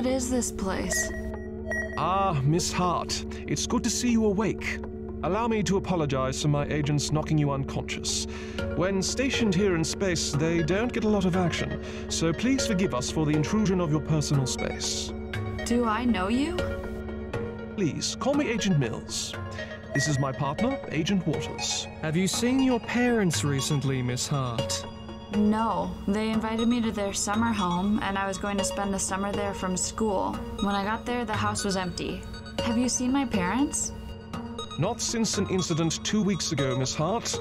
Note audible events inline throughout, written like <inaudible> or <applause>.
Wh- What is this place? Ah, Miss Hart, it's good to see you awake. Allow me to apologize for my agents knocking you unconscious. When stationed here in space, they don't get a lot of action, so please forgive us for the intrusion of your personal space. Do I know you? Please, call me Agent Mills. This is my partner, Agent Waters. Have you seen your parents recently, Miss Hart? No. They invited me to their summer home, and I was going to spend the summer there from school. When I got there, the house was empty. Have you seen my parents? Not since an incident two weeks ago, Miss Hart.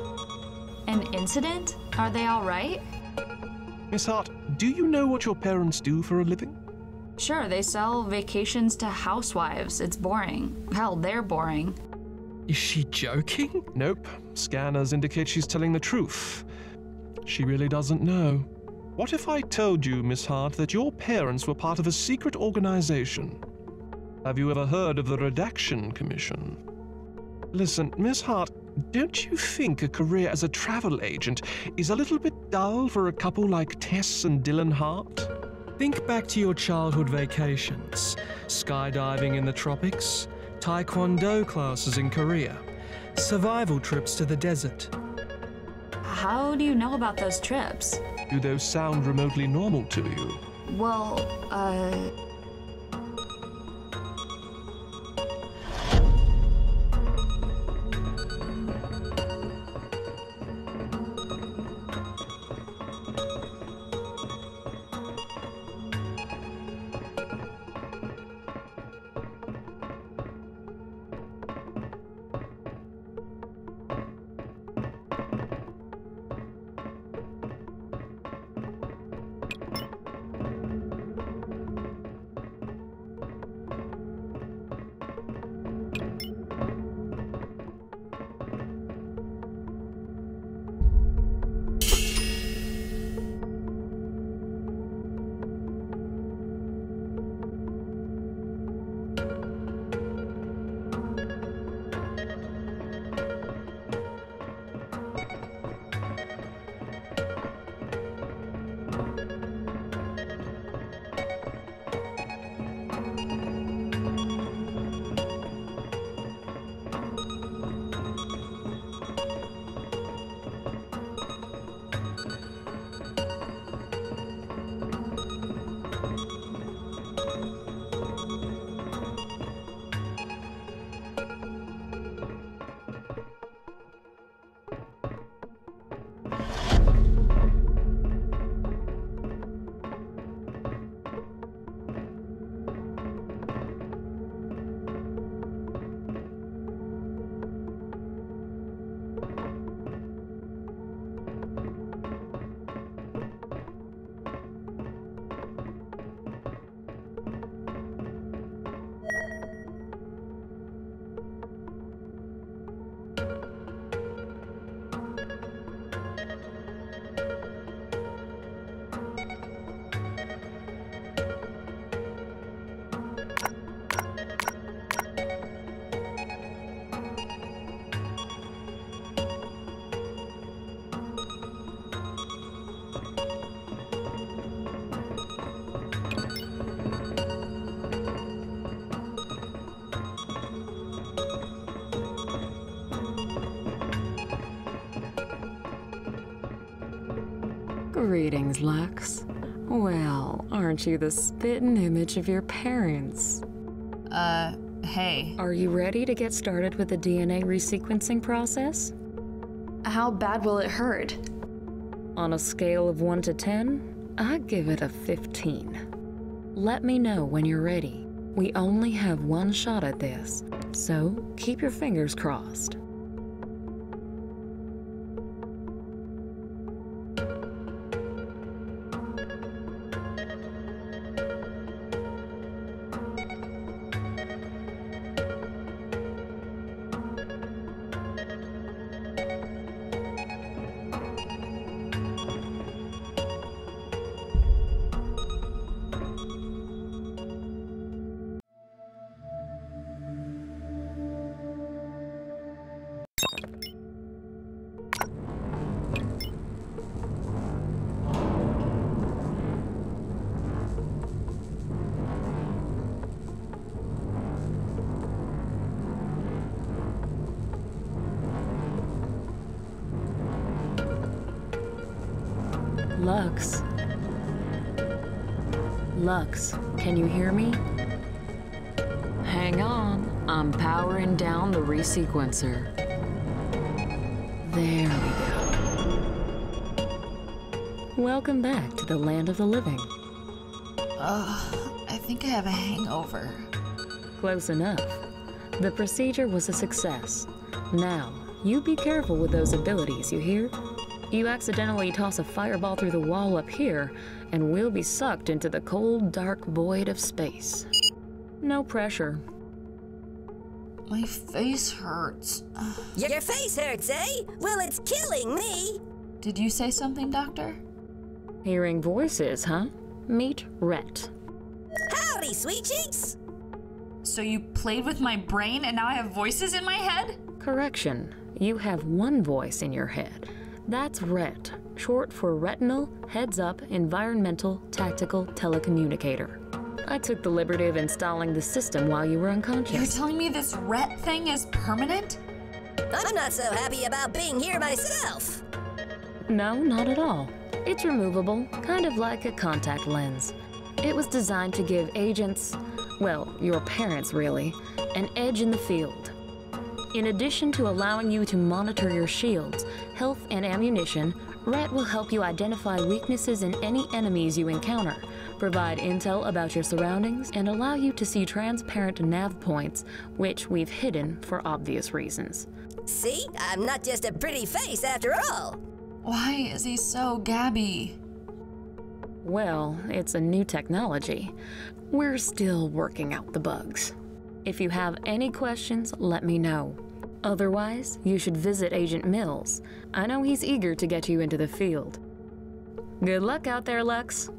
An incident? Are they all right? Miss Hart, do you know what your parents do for a living? Sure, they sell vacations to housewives. It's boring. Hell, they're boring. Is she joking? Nope. Scanners indicate she's telling the truth. She really doesn't know. What if I told you, Miss Hart, that your parents were part of a secret organization? Have you ever heard of the Redaction Commission? Listen, Miss Hart, don't you think a career as a travel agent is a little bit dull for a couple like Tess and Dylan Hart? Think back to your childhood vacations skydiving in the tropics, taekwondo classes in Korea, survival trips to the desert. How do you know about those trips? Do those sound remotely normal to you? Well, uh. Greetings, Lux. Well, aren't you the spitting image of your parents? Uh, hey. Are you ready to get started with the DNA resequencing process? How bad will it hurt? On a scale of 1 to 10, I'd give it a 15. Let me know when you're ready. We only have one shot at this, so keep your fingers crossed. Lux. Lux, can you hear me? Hang on, I'm powering down the resequencer. There we go. Welcome back to the land of the living. Ugh, I think I have a hangover. Close enough. The procedure was a success. Now, you be careful with those abilities, you hear? You accidentally toss a fireball through the wall up here, and we'll be sucked into the cold, dark void of space. No pressure. My face hurts. <sighs> Your face hurts, eh? Well, it's killing me. Did you say something, Doctor? Hearing voices, huh? Meet Rhett. Howdy, sweet cheeks. So you played with my brain and now I have voices in my head? Correction. You have one voice in your head. That's RET, short for Retinal Heads Up Environmental Tactical Telecommunicator. I took the liberty of installing the system while you were unconscious. You're unconscious. telling me this ret thing is permanent? I'm not so happy about being here myself. No, not at all. It's removable, kind of like a contact lens. It was designed to give agents, well, your parents really, an edge in the field. In addition to allowing you to monitor your shields, health, and ammunition, RET will help you identify weaknesses in any enemies you encounter, provide intel about your surroundings, and allow you to see transparent nav points, which we've hidden for obvious reasons. See, I'm not just a pretty face after all. Why is he so gabby? Well, it's a new technology. We're still working out the bugs. If you have any questions, let me know. Otherwise, you should visit Agent Mills. I know he's eager to get you into the field. Good luck out there, Lux.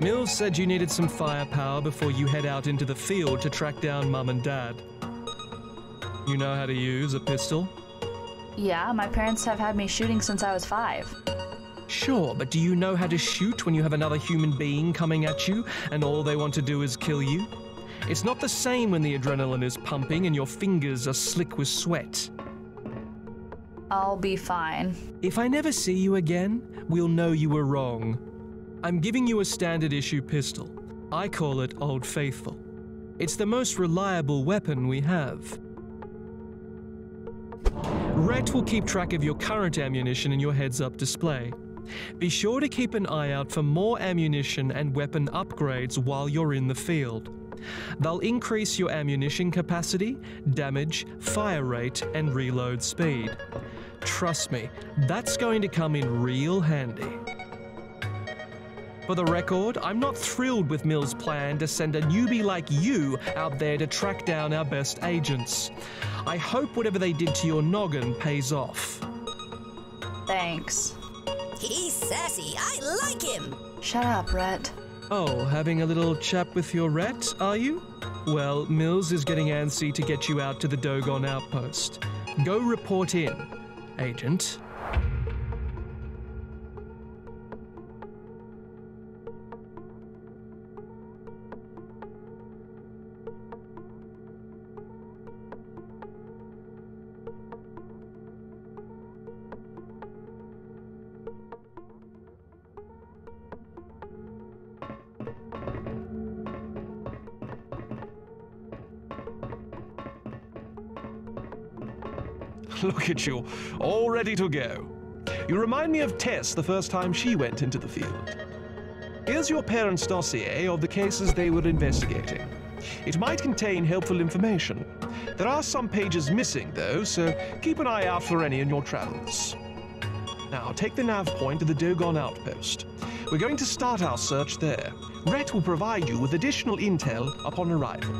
Mills said you needed some firepower before you head out into the field to track down Mum and Dad. You know how to use a pistol? Yeah, my parents have had me shooting since I was five. Sure, but do you know how to shoot when you have another human being coming at you and all they want to do is kill you? It's not the same when the adrenaline is pumping and your fingers are slick with sweat. I'll be fine. If I never see you again, we'll know you were wrong. I'm giving you a standard issue pistol. I call it Old Faithful. It's the most reliable weapon we have. Rhett will keep track of your current ammunition in your heads up display. Be sure to keep an eye out for more ammunition and weapon upgrades while you're in the field. They'll increase your ammunition capacity, damage, fire rate, and reload speed. Trust me, that's going to come in real handy. For the record, I'm not thrilled with Mill's plan to send a newbie like you out there to track down our best agents. I hope whatever they did to your noggin pays off. Thanks. He's sassy. I like him. Shut up, Rhett. Oh, having a little chat with your rat, are you? Well, Mills is getting antsy to get you out to the Dogon outpost. Go report in, Agent. <laughs> look at you, all ready to go. You remind me of Tess the first time she went into the field. Here's your parents' dossier of the cases they were investigating. It might contain helpful information. There are some pages missing, though, so keep an eye out for any in your travels. Now, take the nav point to the Dogon outpost. We're going to start our search there. Rhett will provide you with additional intel upon arrival.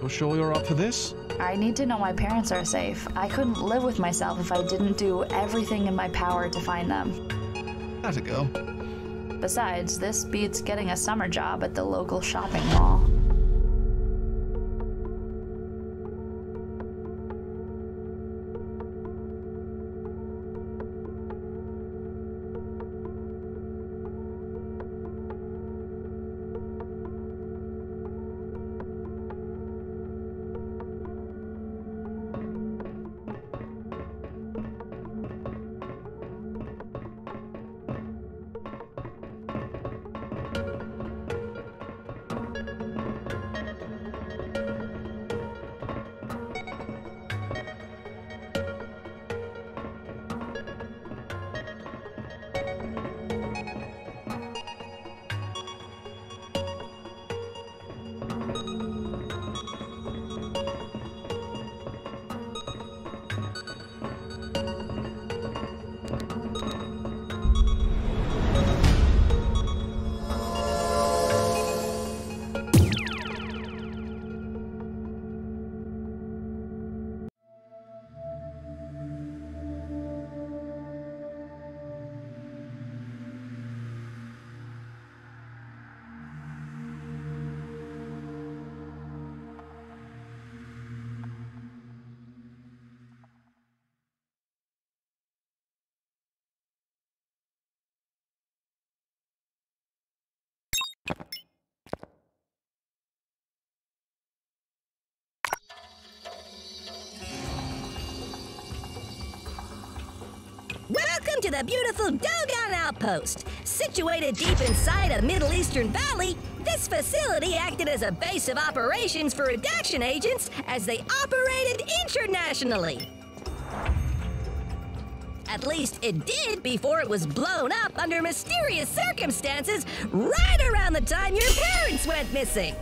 You're sure you're up for this? I need to know my parents are safe. I couldn't live with myself if I didn't do everything in my power to find them. That a go. Besides, this beats getting a summer job at the local shopping mall. Welcome to the beautiful Dogon Outpost. Situated deep inside a Middle Eastern valley, this facility acted as a base of operations for redaction agents as they operated internationally. At least it did before it was blown up under mysterious circumstances right around the time your parents went missing.